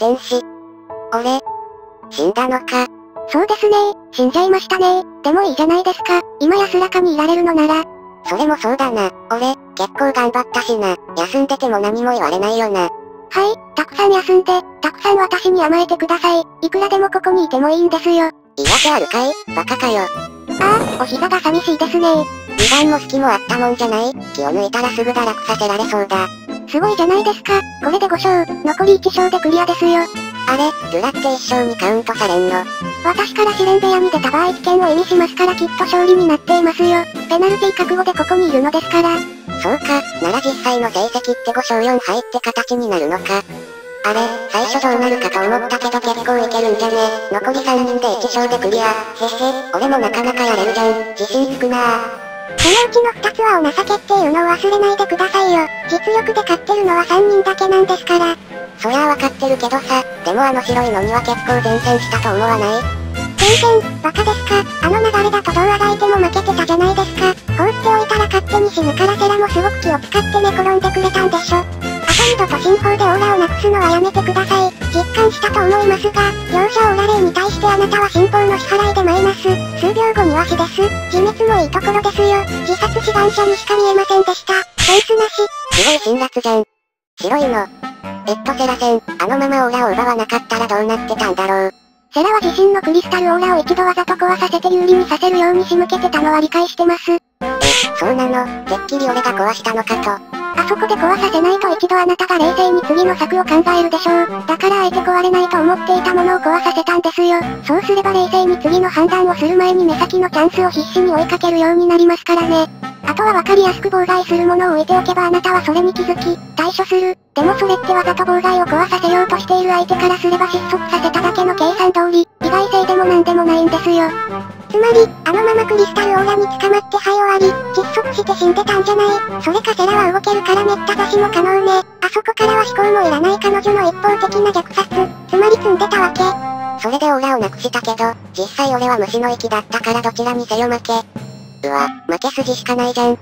天使。俺、死んだのか？そうですね死んじゃいましたねでもいいじゃないですか。今安らかにいられるのなら。それもそうだな。俺、結構頑張ったしな。休んでても何も言われないよな。はい、たくさん休んで、たくさん私に甘えてください。いくらでもここにいてもいいんですよ。言い訳あるかい？バカかよ。ああ、お膝が寂しいですね油断も隙もあったもんじゃない？気を抜いたらすぐ堕落させられそうだ。すごいじゃないですか。これで5勝、残り1勝でクリアですよ。あれ、ルラって一勝にカウントされんの？私から試練部屋に出た場合危険を意味しますからきっと勝利になっていますよ。ペナルティ覚悟でここにいるのですから。そうか、なら実際の成績って5勝4敗って形になるのか。あれ、最初どうなるかと思ったけど結構いけるんじゃね？残り3人で1勝でクリア。へへ、俺もなかなかやれるじゃん。自信つくなぁ。そのうちの2つはお情けっていうのを忘れないでくださいよ。実力で勝ってるのは3人だけなんですから。そりゃあわかってるけどさ、でもあの白いのには結構前線したと思わない？前線、バカですかあの流れだとどうあがいても負けてたじゃないですか。放っておいたら勝手に死ぬからセラもすごく気を使って寝転んでくれたんでしょ。あと二度と進行でオーラをなくすのはやめてください。いますが、両者オーラ霊に対してあなたは進行の支払いでマイナス。数秒後には死です。自滅もいいところですよ。自殺志願者にしか見えませんでした。センスなし。すごい辛辣じゃん。白いの。えっとセラ戦、あのままオーラを奪わなかったらどうなってたんだろう。セラは自身のクリスタルオーラを一度わざと壊させて有利にさせるように仕向けてたのは理解してます。え、そうなの、てっきり俺が壊したのかと。あそこで壊させないと一度あなたが冷静に次の策を考えるでしょう。だからあえて壊れないと思っていたものを壊させたんですよ。そうすれば冷静に次の判断をする前に目先のチャンスを必死に追いかけるようになりますからね。あとは分かりやすく妨害するものを置いておけばあなたはそれに気づき、対処する。でもそれってわざと妨害を壊させようとしている相手からすれば失速させただけの計算通り、意外性でも何でもないんですよ。つまり、あのままクリスタルオーラに捕まってはい終わり、窒息して死んでたんじゃない。それかセラは動けるからめった出しも可能ね。あそこからは思考もいらない彼女の一方的な虐殺。つまり積んでたわけ。それでオーラをなくしたけど、実際俺は虫の息だったからどちらにせよ負け。うわ、負け筋しかないじゃん。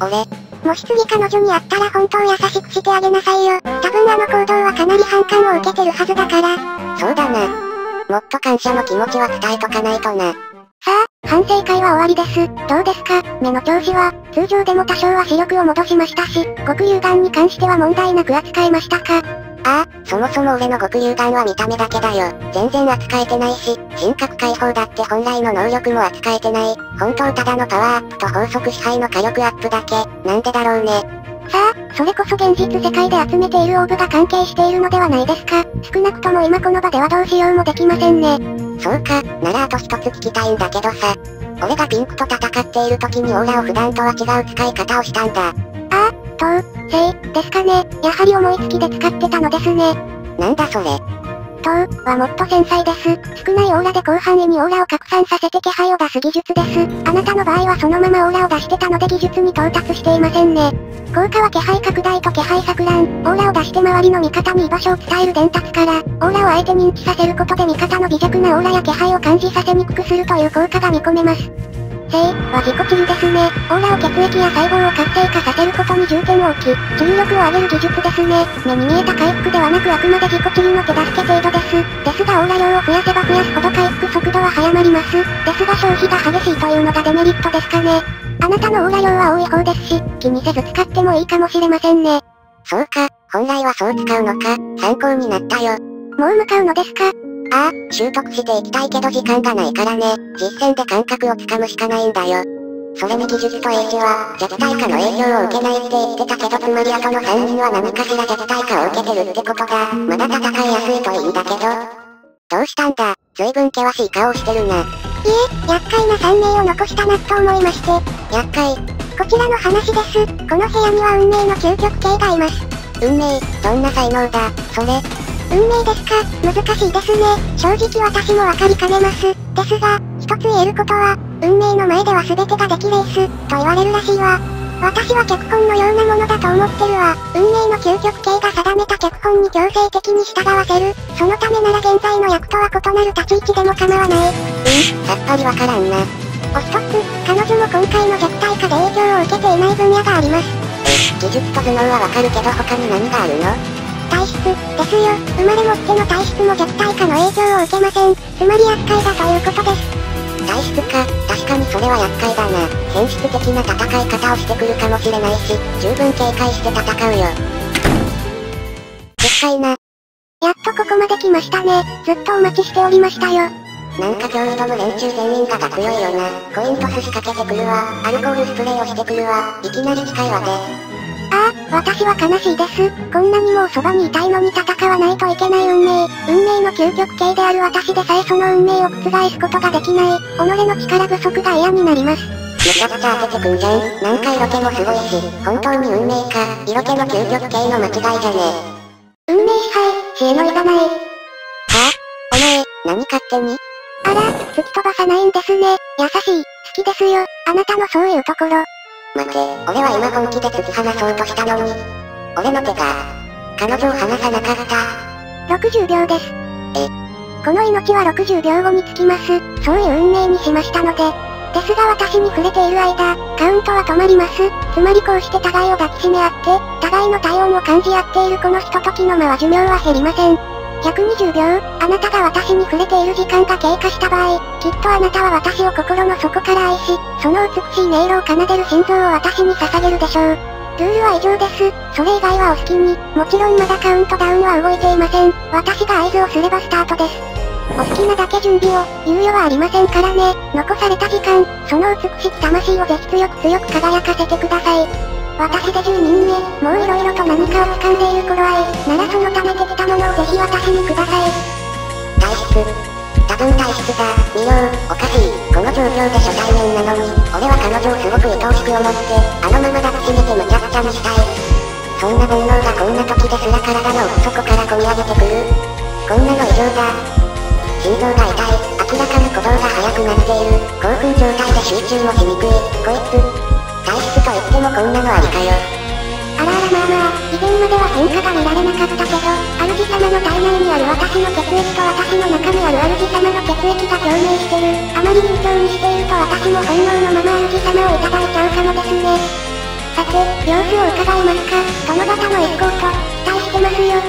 俺、もし次彼女に会ったら本当優しくしてあげなさいよ。多分あの行動はかなり反感を受けてるはずだから。そうだな。もっと感謝の気持ちは伝えとかないとな。さあ、反省会は終わりです。どうですか？目の調子は、通常でも多少は視力を戻しましたし、極有眼に関しては問題なく扱えましたか？ああ、そもそも俺の極有眼は見た目だけだよ。全然扱えてないし、神格解放だって本来の能力も扱えてない。本当ただのパワーアップと法則支配の火力アップだけ。なんでだろうね。さあ、それこそ現実世界で集めているオーブが関係しているのではないですか。少なくとも今この場ではどうしようもできませんね。そうか、ならあと一つ聞きたいんだけどさ。俺がピンクと戦っている時にオーラを普段とは違う使い方をしたんだ。ああ、とう、せい、ですかね。やはり思いつきで使ってたのですね。なんだそれ。とう、はもっと繊細です。少ないオーラで広範囲にオーラを拡散させて気配を出す技術です。あなたの場合はそのままオーラを出してたので技術に到達していませんね。効果は気配拡大と気配錯乱、オーラを出して周りの味方に居場所を伝える伝達から、オーラをあえて認知させることで味方の微弱なオーラや気配を感じさせにくくするという効果が見込めます。性は自己治癒ですね。オーラを血液や細胞を活性化させることに重点を置き、治癒力を上げる技術ですね。目に見えた回復ではなくあくまで自己治癒の手助け程度です。ですがオーラ量を増やせば増やすほど回復速度は早まります。ですが消費が激しいというのがデメリットですかね。あなたのオーラ量は多い方ですし、気にせず使ってもいいかもしれませんね。そうか、本来はそう使うのか、参考になったよ。もう向かうのですか？ああ、習得していきたいけど時間がないからね。実践で感覚をつかむしかないんだよ。それに技術と英知は、弱体化の影響を受けないって言ってたけどつまり後の3人は何かしら弱体化を受けてるってことだ。まだ戦いやすいといいんだけど。どうしたんだ？随分険しい顔してるな。いえ、厄介な3名を残したなと思いまして。厄介。こちらの話です。この部屋には運命の究極系がいます。運命、どんな才能だ、それ。運命ですか難しいですね。正直私もわかりかねます。ですが、一つ言えることは、運命の前では全てができレース、と言われるらしいわ。私は脚本のようなものだと思ってるわ。運命の究極系が定めた脚本に強制的に従わせる。そのためなら現在の役とは異なる立ち位置でも構わない。うん、さっぱりわからんな。お一つ、彼女も今回の弱体化で影響を受けていない分野があります。え、技術と頭脳はわかるけど他に何があるの？体質、ですよ。生まれ持っての体質も弱体化の影響を受けません。つまり厄介だということです。体質か、確かにそれは厄介だな。変質的な戦い方をしてくるかもしれないし、十分警戒して戦うよ。でっかいな。やっとここまで来ましたね。ずっとお待ちしておりましたよ。なんか今日挑む連中全員がが強いよな。コイントス仕掛けてくるわ。アルコールスプレーをしてくるわ。いきなり近いわね。私は悲しいです。こんなにもうそばにいたいのに戦わないといけない運命。運命の究極形である私でさえその運命を覆すことができない。己の力不足が嫌になります。めちゃくちゃ当ててくんじゃん。なんか色気もすごいし、本当に運命か、色気の究極形の間違いじゃね運命支配、知恵のいらない。は？あお前、何勝手に？あら、突き飛ばさないんですね。優しい、好きですよ。あなたのそういうところ。待て、俺は今本気で突き放そうとしたのに。俺の手が、彼女を離さなかった。60秒です。え？この命は60秒後につきます。そういう運命にしましたので。ですが私に触れている間、カウントは止まります。つまりこうして互いを抱きしめ合って、互いの体温を感じ合っているこのひとときの間は寿命は減りません。120秒、あなたが私に触れている時間が経過した場合、きっとあなたは私を心の底から愛し、その美しい音色を奏でる心臓を私に捧げるでしょう。ルールは以上です。それ以外はお好きに、もちろんまだカウントダウンは動いていません。私が合図をすればスタートです。お好きなだけ準備を、猶予はありませんからね。残された時間、その美しき魂をぜひ強く強く輝かせてください。私で10人目、もう色々と何かを掴んでいる頃合い、ならそのためてきたものをぜひ私にください。体質。多分体質だ、見よう、おかしい、この状況で初対面なのに、俺は彼女をすごく愛おしく思って、あのまま抱きしめてむちゃくちゃにしたい。そんな煩悩がこんな時ですら体の奥底から込み上げてくる。こんなの異常だ。心臓が痛い、明らかに鼓動が速くなっている、興奮状態で集中もしにくい、こいつ、体質と言ってもこんなのありかよ。あらあらまあまあ、以前までは変化が見られなかったけど、主様の体内にある私の血液と私の中にある主様の血液が共鳴してる。あまり流暢にしていると私も本能のまま主様をいただいちゃうかもですね。さて、様子を伺いますか。殿方のエスコート、期待してますよ。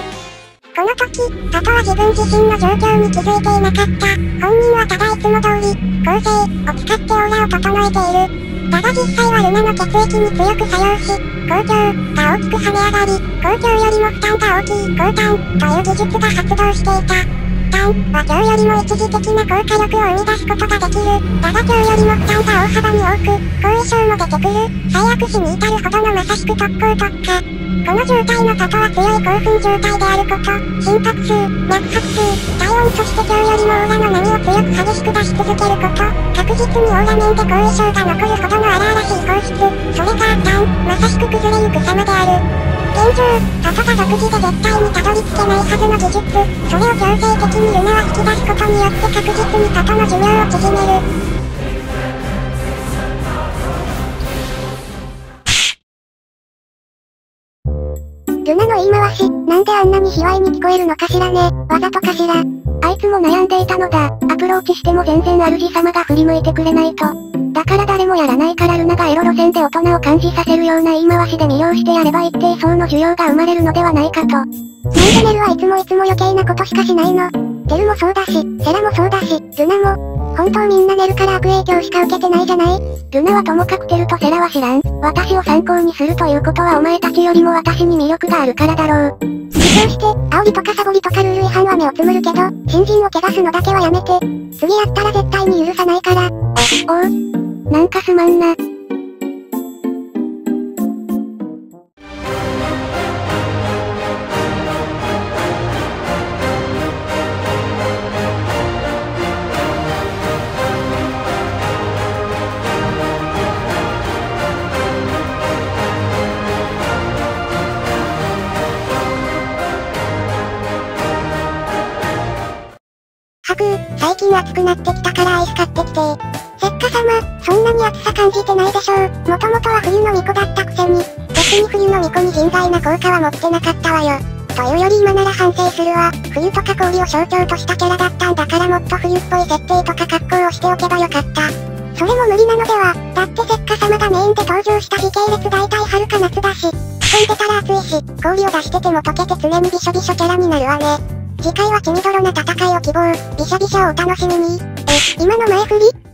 この時、パトは自分自身の状況に気づいていなかった。本人はただいつも通り、構成を使ってオーラを整えている。だが実際はルナの血液に強く作用し、公共が大きく跳ね上がり、公共よりも負担が大きい高単という技術が発動していた。単は強よりも一時的な効果力を生み出すことができる。だが強よりも負担が大幅に多く、後遺症も出てくる。最悪死に至るほどのまさしく特攻特化。この状態のことは強い興奮状態であること、心拍数、脈拍数、体温そして強よりもオーラの波を強く激しく出し続けること、確実にオーラ面で後遺症が残るほどの荒々しい放出、それが、単、まさしく崩れゆく様である。現状、パトが独自で絶対にたどり着けないはずの技術、それを強制的にルナは引き出すことによって確実にパトの寿命を縮める。の言い回し、なんであんなに卑猥に聞こえるのかしらね。わざとかしら。あいつも悩んでいたのだ。アプローチしても全然主様が振り向いてくれないと。だから誰もやらないからルナがエロ路線で大人を感じさせるような言い回しで魅了してやれば一定層の需要が生まれるのではないかと。なんでネルはいつもいつも余計なことしかしないのテルもそうだし、セラもそうだし、ルナも、本当みんな寝るから悪影響しか受けてないじゃないルナはともかくテルとセラは知らん。私を参考にするということはお前たちよりも私に魅力があるからだろう。自重して、煽りとかサボりとかルール違反は目をつむるけど、新人を怪我すのだけはやめて。次やったら絶対に許さないから。お、おう。なんかすまんな。最近暑くなってきたからアイス買ってきてせっか様、そんなに暑さ感じてないでしょう。もともとは冬の巫女だったくせに、別に冬の巫女に甚大な効果は持ってなかったわよ。というより今なら反省するわ。冬とか氷を象徴としたキャラだったんだからもっと冬っぽい設定とか格好をしておけばよかった。それも無理なのでは、だってせっか様がメインで登場した時系列大体春か夏だし、飛んでたら暑いし、氷を出してても溶けて常にびしょびしょキャラになるわね。次回は血みどろな戦いを希望、びしゃびしゃをお楽しみに。え、今の前振り？